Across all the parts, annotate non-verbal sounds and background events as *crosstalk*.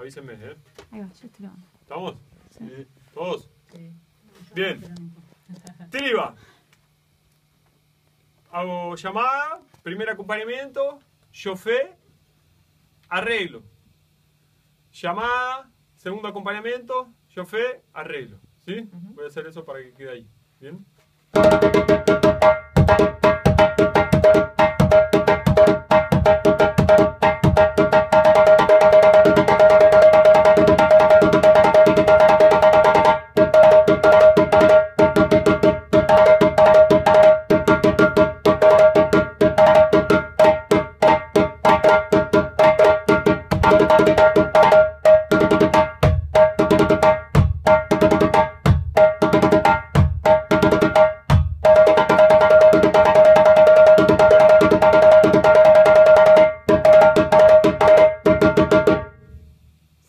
Avísenme, ¿eh? Ahí va, yo estoy grabando. ¿Estamos? Sí. ¿Todos? Sí. Bien. Triba. *laughs* Hago llamada, primer acompañamiento, chofé, arreglo. Llamada, segundo acompañamiento, chofé, arreglo. ¿Sí? Voy a hacer eso para que quede ahí. ¿Bien?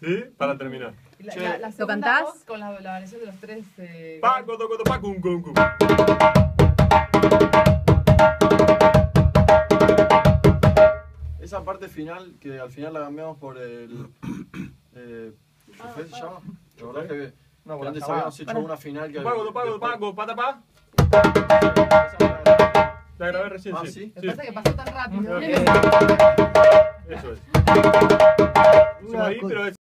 ¿Sí? Para terminar. La, la, la ¿lo cantás? voz con la, la variación de los tres. Eh, Pa, coto, coto, pa, cum, cum, cum. Esa parte final, que al final la cambiamos por el. *coughs* Eh, ¿Qué se llama? La verdad que, No, que por antes habíamos hecho una final que. Pa, coto, pa, coto, pa, coto, pata, pa. Esa- La grabé recién, Ah, sí. ¿sí? Me pasa que pasó tan rápido. *laughs* Eso es. Eso ahí, pero es